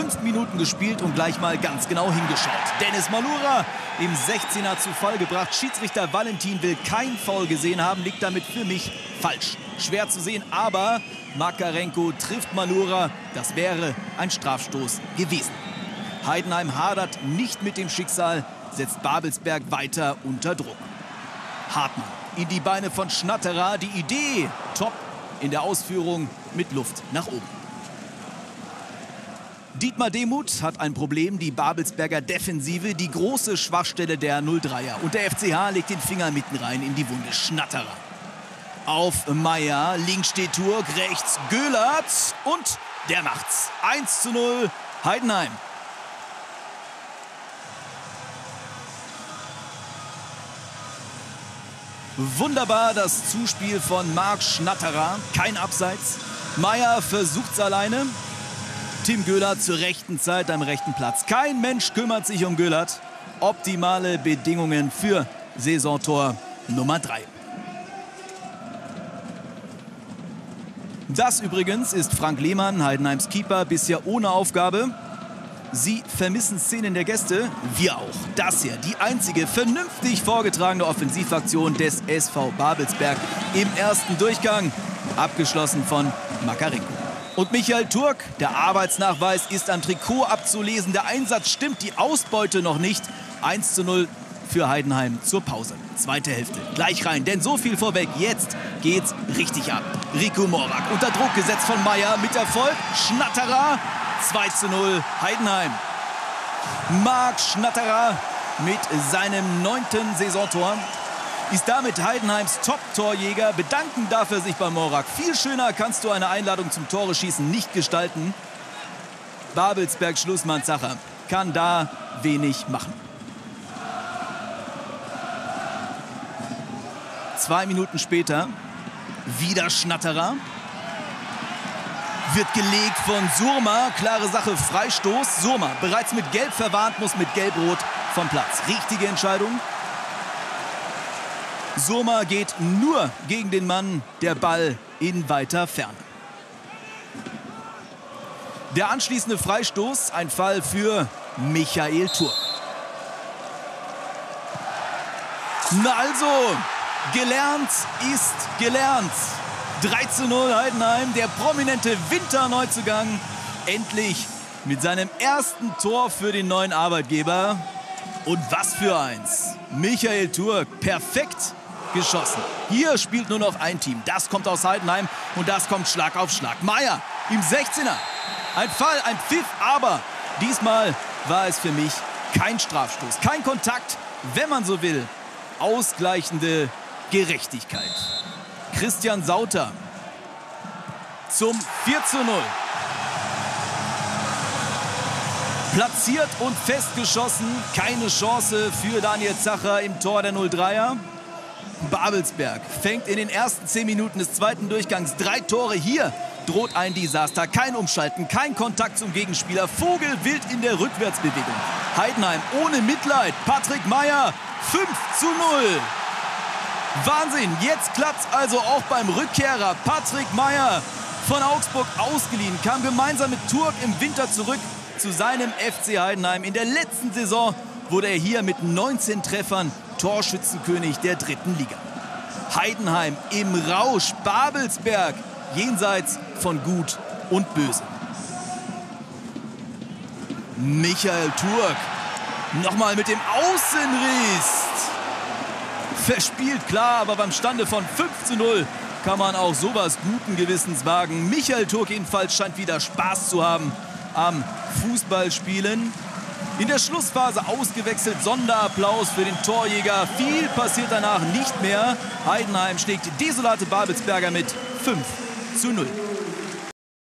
Fünf Minuten gespielt und gleich mal ganz genau hingeschaut. Dennis Malura im 16er zu Fall gebracht. Schiedsrichter Valentin will kein Foul gesehen haben, liegt damit für mich falsch. Schwer zu sehen, aber Makarenko trifft Malura. Das wäre ein Strafstoß gewesen. Heidenheim hadert nicht mit dem Schicksal, setzt Babelsberg weiter unter Druck. Hartmann in die Beine von Schnatterer. Die Idee top in der Ausführung mit Luft nach oben. Dietmar Demuth hat ein Problem, die Babelsberger Defensive, die große Schwachstelle der 03er. Und der FCH legt den Finger mitten rein in die Wunde. Schnatterer. Auf Meier, links steht Turk, rechts Göllert und der macht's. 1 zu 0 Heidenheim. Wunderbar das Zuspiel von Marc Schnatterer. Kein Abseits. Meier versucht's alleine. Tim Göllert zur rechten Zeit am rechten Platz. Kein Mensch kümmert sich um Göllert. Optimale Bedingungen für Saisontor Nummer 3. Das übrigens ist Frank Lehmann, Heidenheims Keeper, bisher ohne Aufgabe. Sie vermissen Szenen der Gäste, wir auch. Das hier, die einzige vernünftig vorgetragene Offensivaktion des SV Babelsberg im ersten Durchgang, abgeschlossen von Makarenko. Und Michael Turk, der Arbeitsnachweis ist am Trikot abzulesen. Der Einsatz stimmt, die Ausbeute noch nicht. 1 zu 0 für Heidenheim zur Pause. Zweite Hälfte. Gleich rein, denn so viel vorweg. Jetzt geht's richtig ab. Rico Morak unter Druck gesetzt von Meier mit Erfolg. Schnatterer 2 zu 0 Heidenheim. Marc Schnatterer mit seinem neunten Saisontor ist damit Heidenheims Top-Torjäger. Bedanken darf er sich bei Morak. Viel schöner kannst du eine Einladung zum Tore schießen nicht gestalten. Babelsberg Schlussmann Zacher kann da wenig machen. Zwei Minuten später wieder Schnatterer wird gelegt von Surma. Klare Sache, Freistoß. Surma, bereits mit Gelb verwarnt, muss mit Gelb-Rot vom Platz. Richtige Entscheidung. Surma geht nur gegen den Mann, der Ball in weiter Ferne. Der anschließende Freistoß, ein Fall für Michael Turk. Na also, gelernt ist gelernt. 3 zu 0 Heidenheim, der prominente Winterneuzugang. Endlich mit seinem ersten Tor für den neuen Arbeitgeber. Und was für eins. Michael Turk, perfekt geschossen. Hier spielt nur noch ein Team. Das kommt aus Heidenheim und das kommt Schlag auf Schlag. Meier im 16er. Ein Fall, ein Pfiff, aber diesmal war es für mich kein Strafstoß, kein Kontakt, wenn man so will. Ausgleichende Gerechtigkeit. Christian Sauter zum 4 zu 0. Platziert und festgeschossen. Keine Chance für Daniel Zacher im Tor der 03er. Babelsberg fängt in den ersten 10 Minuten des zweiten Durchgangs drei Tore. Hier droht ein Desaster. Kein Umschalten, kein Kontakt zum Gegenspieler. Vogel wild in der Rückwärtsbewegung. Heidenheim ohne Mitleid. Patrick Meyer 5 zu 0. Wahnsinn, jetzt klappt's also auch beim Rückkehrer Patrick Meyer von Augsburg ausgeliehen, kam gemeinsam mit Turk im Winter zurück zu seinem FC Heidenheim. In der letzten Saison wurde er hier mit 19 Treffern Torschützenkönig der dritten Liga. Heidenheim im Rausch, Babelsberg jenseits von Gut und Böse. Michael Turk nochmal mit dem Außenriss verspielt, klar, aber beim Stande von 5 zu 0 kann man auch sowas guten Gewissens wagen. Michael Turk jedenfalls scheint wieder Spaß zu haben am Fußballspielen. In der Schlussphase ausgewechselt, Sonderapplaus für den Torjäger. Viel passiert danach nicht mehr. Heidenheim schlägt desolate Babelsberger mit 5 zu 0.